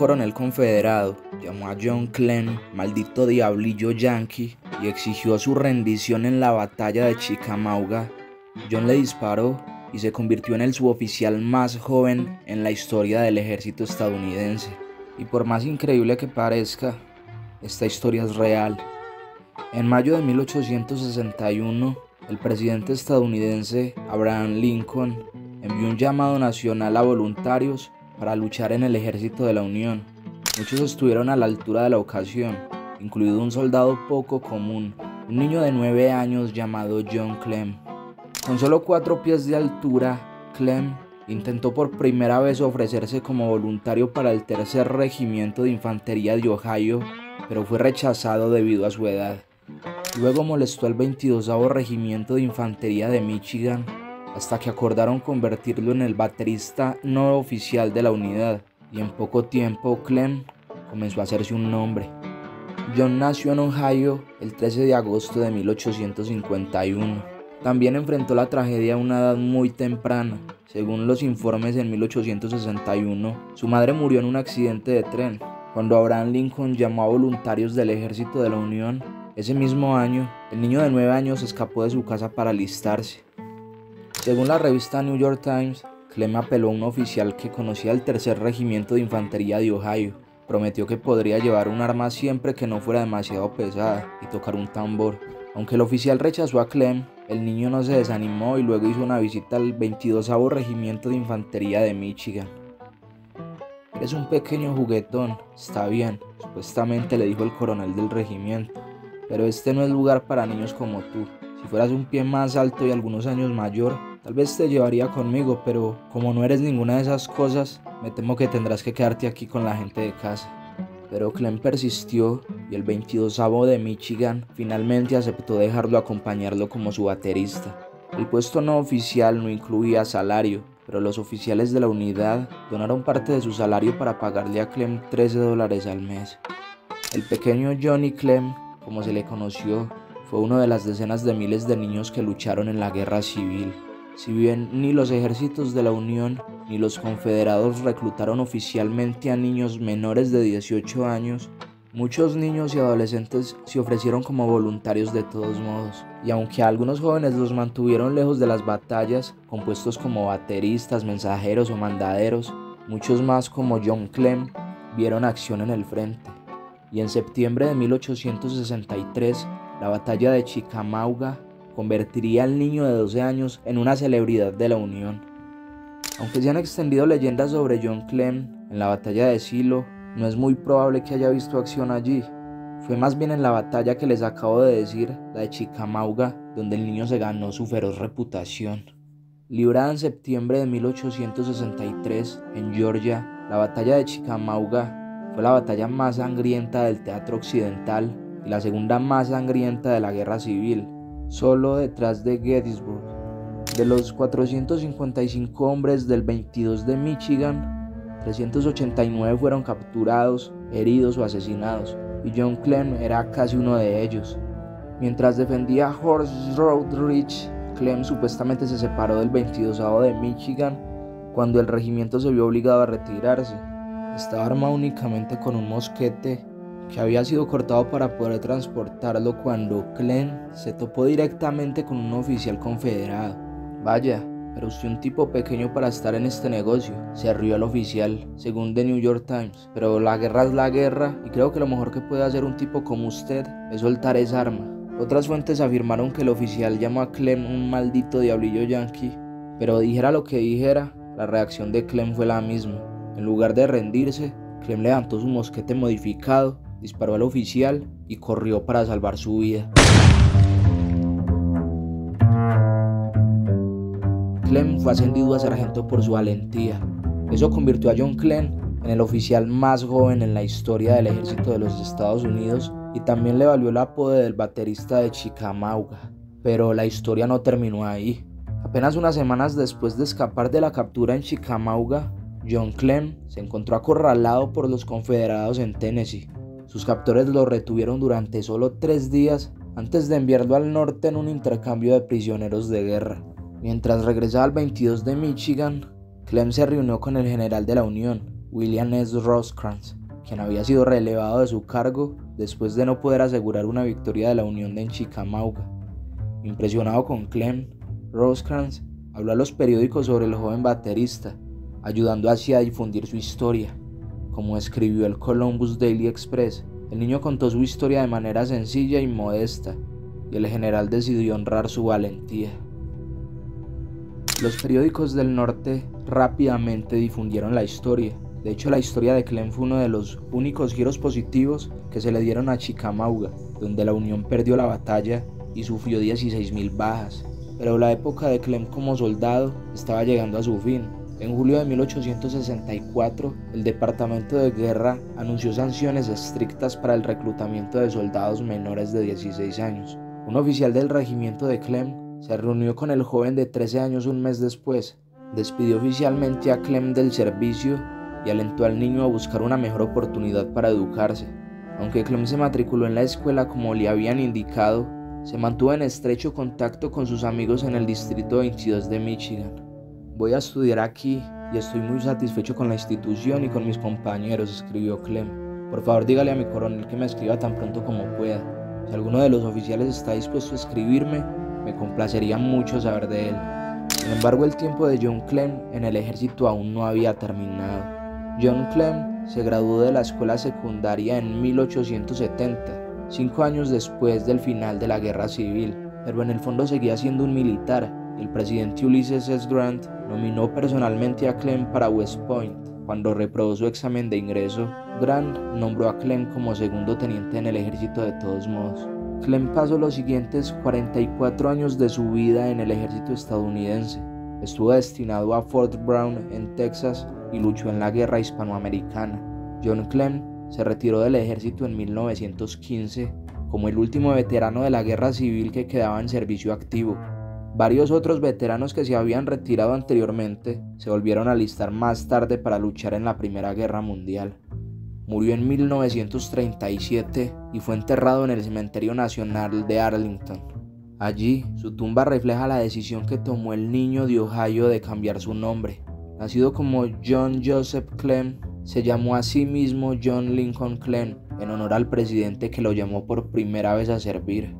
coronel confederado llamó a John Clem, maldito diablillo yankee, y exigió su rendición en la batalla de Chickamauga. John le disparó y se convirtió en el suboficial más joven en la historia del ejército estadounidense. Y por más increíble que parezca, esta historia es real. En mayo de 1861, el presidente estadounidense Abraham Lincoln envió un llamado nacional a voluntarios para luchar en el ejército de la Unión. Muchos estuvieron a la altura de la ocasión, incluido un soldado poco común, un niño de 9 años llamado John Clem. Con solo 4 pies de altura, Clem intentó por primera vez ofrecerse como voluntario para el tercer regimiento de infantería de Ohio, pero fue rechazado debido a su edad. Luego molestó al 22 regimiento de infantería de Michigan hasta que acordaron convertirlo en el baterista no oficial de la unidad y en poco tiempo Clem comenzó a hacerse un nombre. John nació en Ohio el 13 de agosto de 1851. También enfrentó la tragedia a una edad muy temprana. Según los informes en 1861, su madre murió en un accidente de tren. Cuando Abraham Lincoln llamó a voluntarios del ejército de la Unión, ese mismo año, el niño de 9 años escapó de su casa para alistarse. Según la revista New York Times, Clem apeló a un oficial que conocía el tercer regimiento de infantería de Ohio. Prometió que podría llevar un arma siempre que no fuera demasiado pesada y tocar un tambor. Aunque el oficial rechazó a Clem, el niño no se desanimó y luego hizo una visita al 22 Regimiento de Infantería de Michigan. Es un pequeño juguetón, está bien, supuestamente le dijo el coronel del regimiento, pero este no es lugar para niños como tú. Si fueras un pie más alto y algunos años mayor, Tal vez te llevaría conmigo, pero como no eres ninguna de esas cosas, me temo que tendrás que quedarte aquí con la gente de casa. Pero Clem persistió y el 22 de Michigan finalmente aceptó dejarlo acompañarlo como su baterista. El puesto no oficial no incluía salario, pero los oficiales de la unidad donaron parte de su salario para pagarle a Clem 13 dólares al mes. El pequeño Johnny Clem, como se le conoció, fue uno de las decenas de miles de niños que lucharon en la guerra civil. Si bien ni los ejércitos de la Unión ni los confederados reclutaron oficialmente a niños menores de 18 años, muchos niños y adolescentes se ofrecieron como voluntarios de todos modos. Y aunque algunos jóvenes los mantuvieron lejos de las batallas, compuestos como bateristas, mensajeros o mandaderos, muchos más como John Clem vieron acción en el frente. Y en septiembre de 1863, la batalla de Chickamauga convertiría al niño de 12 años en una celebridad de la Unión. Aunque se han extendido leyendas sobre John Clem en la batalla de Silo, no es muy probable que haya visto acción allí. Fue más bien en la batalla que les acabo de decir, la de Chickamauga, donde el niño se ganó su feroz reputación. Librada en septiembre de 1863 en Georgia, la batalla de Chickamauga fue la batalla más sangrienta del teatro occidental y la segunda más sangrienta de la guerra civil, solo detrás de Gettysburg. De los 455 hombres del 22 de Michigan, 389 fueron capturados, heridos o asesinados, y John Clem era casi uno de ellos. Mientras defendía Horse Road Ridge, Clem supuestamente se separó del 22 de Michigan cuando el regimiento se vio obligado a retirarse. Estaba armado únicamente con un mosquete que había sido cortado para poder transportarlo cuando Clem se topó directamente con un oficial confederado. Vaya, pero usted un tipo pequeño para estar en este negocio, se rió el oficial, según The New York Times. Pero la guerra es la guerra y creo que lo mejor que puede hacer un tipo como usted es soltar esa arma. Otras fuentes afirmaron que el oficial llamó a Clem un maldito diablillo yankee, pero dijera lo que dijera, la reacción de Clem fue la misma. En lugar de rendirse, Clem levantó su mosquete modificado disparó al oficial y corrió para salvar su vida. Clem fue ascendido a sargento por su valentía. Eso convirtió a John Clem en el oficial más joven en la historia del ejército de los Estados Unidos y también le valió el apodo del baterista de Chickamauga. Pero la historia no terminó ahí. Apenas unas semanas después de escapar de la captura en Chickamauga, John Clem se encontró acorralado por los confederados en Tennessee. Sus captores lo retuvieron durante solo tres días antes de enviarlo al norte en un intercambio de prisioneros de guerra. Mientras regresaba al 22 de Michigan, Clem se reunió con el general de la Unión, William S. Rosecrans, quien había sido relevado de su cargo después de no poder asegurar una victoria de la Unión de Chickamauga. Impresionado con Clem, Rosecrans habló a los periódicos sobre el joven baterista, ayudando así a difundir su historia. Como escribió el Columbus Daily Express, el niño contó su historia de manera sencilla y modesta, y el general decidió honrar su valentía. Los periódicos del norte rápidamente difundieron la historia. De hecho, la historia de Clem fue uno de los únicos giros positivos que se le dieron a Chickamauga, donde la Unión perdió la batalla y sufrió 16.000 bajas. Pero la época de Clem como soldado estaba llegando a su fin. En julio de 1864, el Departamento de Guerra anunció sanciones estrictas para el reclutamiento de soldados menores de 16 años. Un oficial del regimiento de Clem se reunió con el joven de 13 años un mes después, despidió oficialmente a Clem del servicio y alentó al niño a buscar una mejor oportunidad para educarse. Aunque Clem se matriculó en la escuela como le habían indicado, se mantuvo en estrecho contacto con sus amigos en el Distrito 22 de Michigan. Voy a estudiar aquí y estoy muy satisfecho con la institución y con mis compañeros, escribió Clem. Por favor dígale a mi coronel que me escriba tan pronto como pueda. Si alguno de los oficiales está dispuesto a escribirme, me complacería mucho saber de él. Sin embargo, el tiempo de John Clem en el ejército aún no había terminado. John Clem se graduó de la escuela secundaria en 1870 cinco años después del final de la guerra civil, pero en el fondo seguía siendo un militar. El presidente Ulysses S. Grant nominó personalmente a Clem para West Point. Cuando reprobó su examen de ingreso, Grant nombró a Clem como segundo teniente en el ejército de todos modos. Clem pasó los siguientes 44 años de su vida en el ejército estadounidense. Estuvo destinado a Fort Brown en Texas y luchó en la guerra hispanoamericana. John Clem se retiró del ejército en 1915 como el último veterano de la guerra civil que quedaba en servicio activo. Varios otros veteranos que se habían retirado anteriormente se volvieron a alistar más tarde para luchar en la Primera Guerra Mundial. Murió en 1937 y fue enterrado en el Cementerio Nacional de Arlington. Allí, su tumba refleja la decisión que tomó el niño de Ohio de cambiar su nombre. Nacido como John Joseph Clem, se llamó a sí mismo John Lincoln Clem en honor al presidente que lo llamó por primera vez a servir.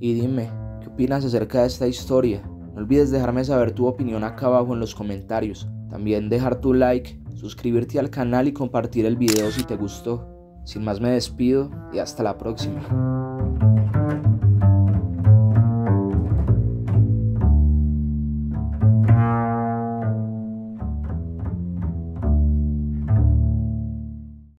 Y dime, ¿qué opinas acerca de esta historia? No olvides dejarme saber tu opinión acá abajo en los comentarios. También dejar tu like, suscribirte al canal y compartir el video si te gustó. Sin más me despido y hasta la próxima.